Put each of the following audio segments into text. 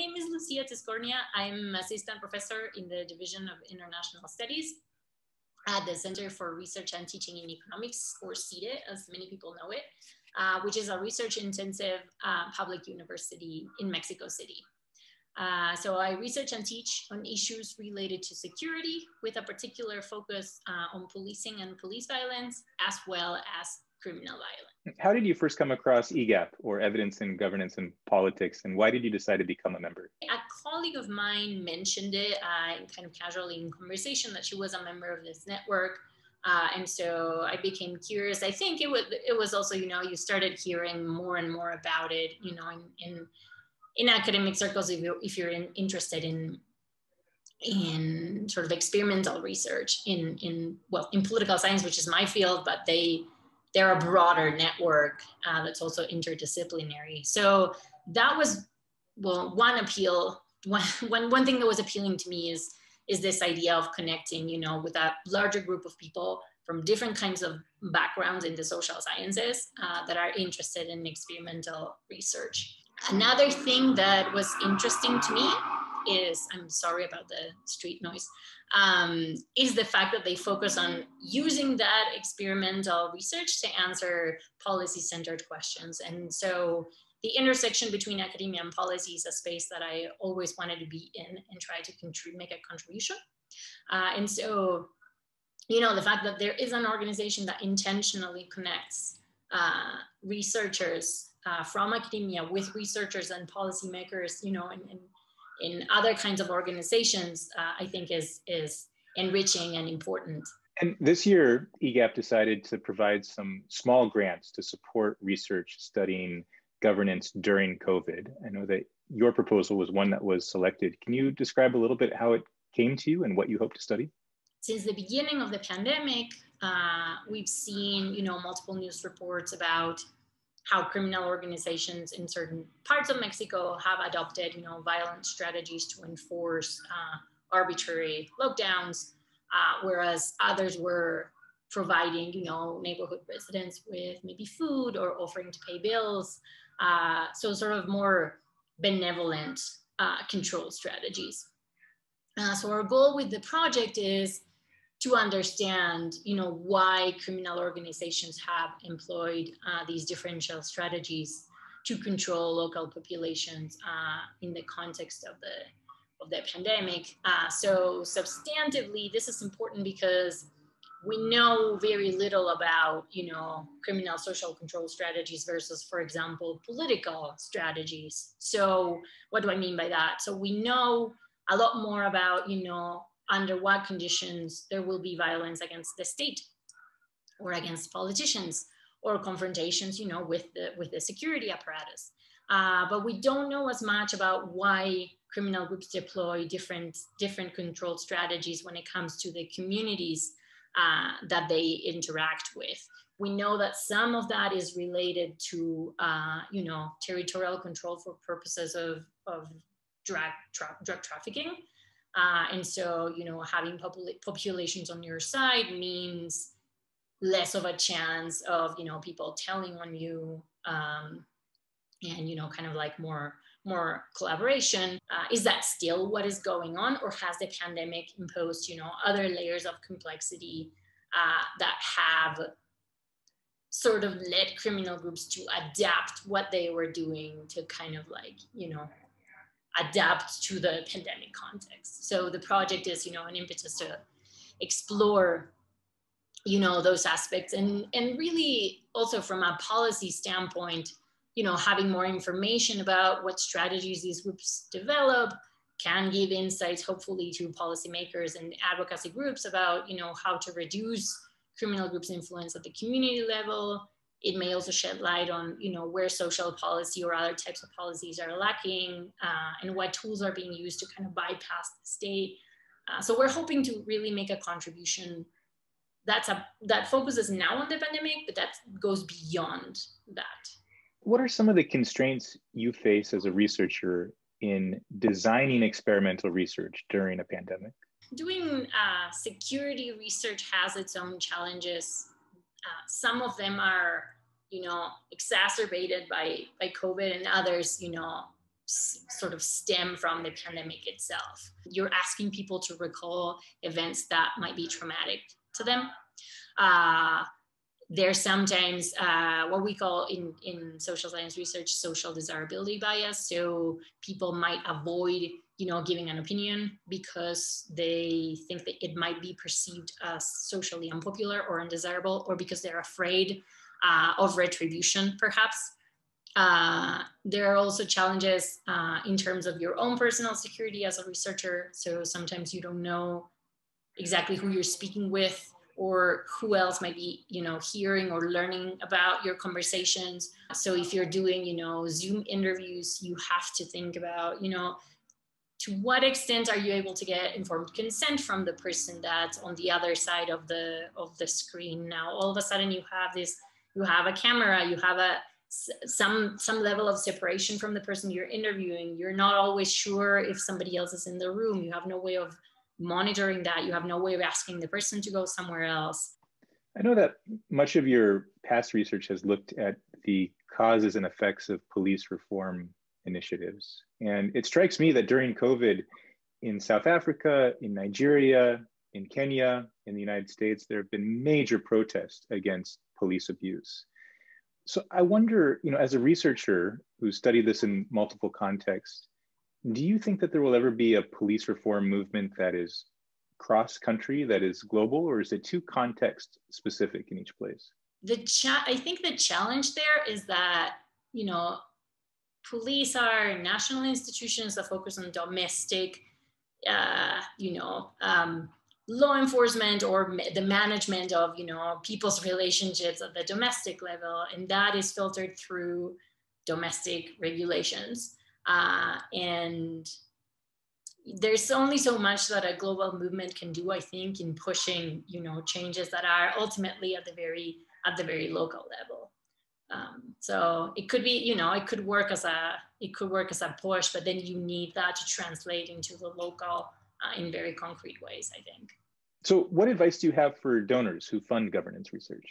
name is Lucia Tiscornia. I'm assistant professor in the Division of International Studies at the Center for Research and Teaching in Economics, or CIDE, as many people know it, uh, which is a research intensive uh, public university in Mexico City. Uh, so I research and teach on issues related to security with a particular focus uh, on policing and police violence, as well as criminal violence. How did you first come across EGAP or Evidence in Governance and Politics, and why did you decide to become a member? A colleague of mine mentioned it uh, kind of casually in conversation that she was a member of this network. Uh, and so I became curious. I think it was it was also you know you started hearing more and more about it you know in in, in academic circles if you're, if you're in, interested in in sort of experimental research in in well in political science which is my field but they they're a broader network uh, that's also interdisciplinary. So that was well one appeal. One, one, one thing that was appealing to me is is this idea of connecting, you know, with a larger group of people from different kinds of backgrounds in the social sciences uh, that are interested in experimental research. Another thing that was interesting to me is, I'm sorry about the street noise, um, is the fact that they focus on using that experimental research to answer policy centered questions. And so the intersection between academia and policy is a space that I always wanted to be in and try to contribute, make a contribution. Uh, and so, you know, the fact that there is an organization that intentionally connects uh, researchers uh, from academia with researchers and policymakers, you know, and, and in other kinds of organizations, uh, I think is, is enriching and important. And this year, EGAP decided to provide some small grants to support research studying governance during COVID. I know that your proposal was one that was selected. Can you describe a little bit how it came to you and what you hope to study? Since the beginning of the pandemic, uh, we've seen, you know, multiple news reports about how criminal organizations in certain parts of Mexico have adopted, you know, violent strategies to enforce uh, arbitrary lockdowns, uh, whereas others were providing, you know, neighborhood residents with maybe food or offering to pay bills. Uh, so sort of more benevolent uh, control strategies. Uh, so our goal with the project is to understand, you know, why criminal organizations have employed uh, these differential strategies to control local populations uh, in the context of the of the pandemic. Uh, so substantively, this is important because we know very little about, you know, criminal social control strategies versus, for example, political strategies. So what do I mean by that? So we know a lot more about, you know, under what conditions there will be violence against the state or against politicians or confrontations, you know, with the, with the security apparatus. Uh, but we don't know as much about why criminal groups deploy different, different control strategies when it comes to the communities uh, that they interact with. We know that some of that is related to, uh, you know, territorial control for purposes of, of drug, tra drug trafficking. Uh, and so, you know, having popul- populations on your side means less of a chance of, you know, people telling on you um, and, you know, kind of like more more collaboration. Uh, is that still what is going on, or has the pandemic imposed, you know, other layers of complexity uh, that have sort of led criminal groups to adapt what they were doing to kind of like, you know, adapt to the pandemic context. So the project is, you know, an impetus to explore, you know, those aspects and, and really also from a policy standpoint, you know, having more information about what strategies these groups develop can give insights, hopefully, to policymakers and advocacy groups about, you know, how to reduce criminal groups' influence at the community level, it may also shed light on you know where social policy or other types of policies are lacking uh, and what tools are being used to kind of bypass the state. Uh, so we're hoping to really make a contribution that's a that focuses now on the pandemic but that goes beyond that. What are some of the constraints you face as a researcher in designing experimental research during a pandemic? Doing uh, security research has its own challenges uh, some of them are, you know, exacerbated by, by COVID and others, you know, sort of stem from the pandemic itself. You're asking people to recall events that might be traumatic to them. Uh, there's sometimes uh, what we call in, in social science research social desirability bias. So people might avoid, you know, giving an opinion because they think that it might be perceived as socially unpopular or undesirable, or because they're afraid uh, of retribution, perhaps. Uh, there are also challenges uh, in terms of your own personal security as a researcher. So sometimes you don't know exactly who you're speaking with or who else might be you know hearing or learning about your conversations so if you're doing you know zoom interviews you have to think about you know to what extent are you able to get informed consent from the person that's on the other side of the of the screen now? All of a sudden you have this you have a camera you have a some some level of separation from the person you're interviewing. You're not always sure if somebody else is in the room. You have no way of monitoring that. You have no way of asking the person to go somewhere else. I know that much of your past research has looked at the causes and effects of police reform initiatives and it strikes me that during covid in south africa in nigeria in kenya in the united states there have been major protests against police abuse so i wonder you know as a researcher who studied this in multiple contexts do you think that there will ever be a police reform movement that is cross country, that is global, or is it too context specific in each place? The cha- I think the challenge there is that, you know, police are national institutions that focus on domestic, uh, you know, um, law enforcement or the management of, you know, people's relationships at the domestic level. And that is filtered through domestic regulations. Uh, and there's only so much that a global movement can do, I think, in pushing, you know, changes that are ultimately at the very at the very local level. Um, so it could be, you know, it could work as a it could work as a push, but then you need that to translate into the local uh, in very concrete ways, I think. So, what advice do you have for donors who fund governance research?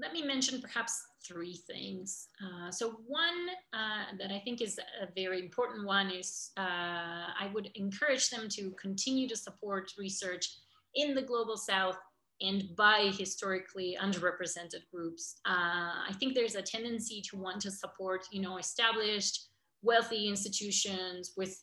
let me mention perhaps three things. Uh, so one uh, that I think is a very important one is uh, I would encourage them to continue to support research in the global south and by historically underrepresented groups. Uh, I think there's a tendency to want to support, you know, established, wealthy institutions with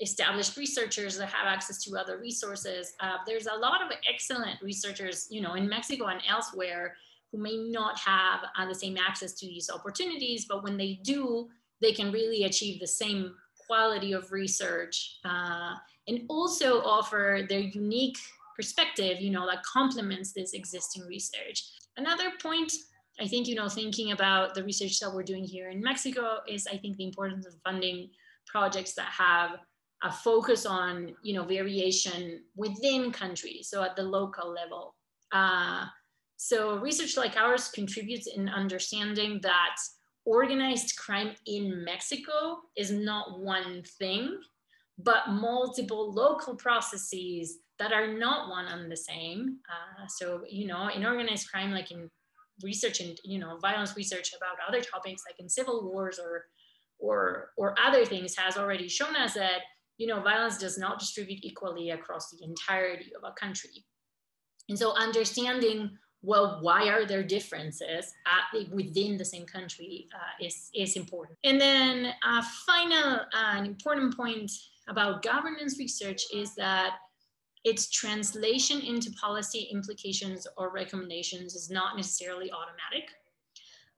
established researchers that have access to other resources. Uh, there's a lot of excellent researchers, you know, in Mexico and elsewhere who may not have uh, the same access to these opportunities, but when they do, they can really achieve the same quality of research uh, and also offer their unique perspective, you know, that complements this existing research. Another point, I think, you know, thinking about the research that we're doing here in Mexico is I think the importance of funding projects that have a focus on, you know, variation within countries, so at the local level. Uh, so research like ours contributes in understanding that organized crime in Mexico is not one thing, but multiple local processes that are not one and the same. Uh, so, you know, in organized crime, like in research and, you know, violence research about other topics like in civil wars or, or, or other things has already shown us that, you know, violence does not distribute equally across the entirety of a country. And so understanding well, why are there differences at, within the same country uh, is, is important. And then a final, uh, an important point about governance research is that its translation into policy implications or recommendations is not necessarily automatic.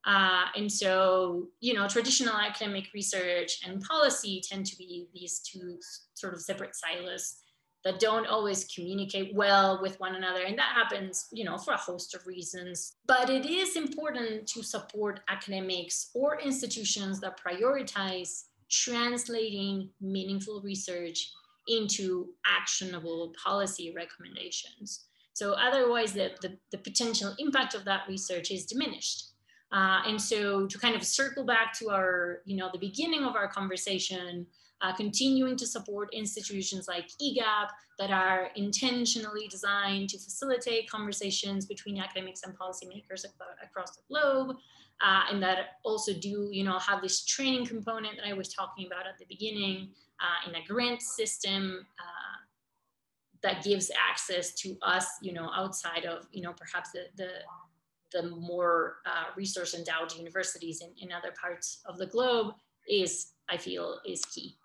Uh, and so, you know, traditional academic research and policy tend to be these two sort of separate silos that don't always communicate well with one another and that happens you know for a host of reasons but it is important to support academics or institutions that prioritize translating meaningful research into actionable policy recommendations. So otherwise the, the, the potential impact of that research is diminished. Uh, and so to kind of circle back to our you know the beginning of our conversation uh, continuing to support institutions like EGAP that are intentionally designed to facilitate conversations between academics and policymakers across the globe, uh, and that also do you know have this training component that I was talking about at the beginning uh, in a grant system uh, that gives access to us you know outside of you know perhaps the the, the more uh, resource endowed universities in, in other parts of the globe is I feel is key.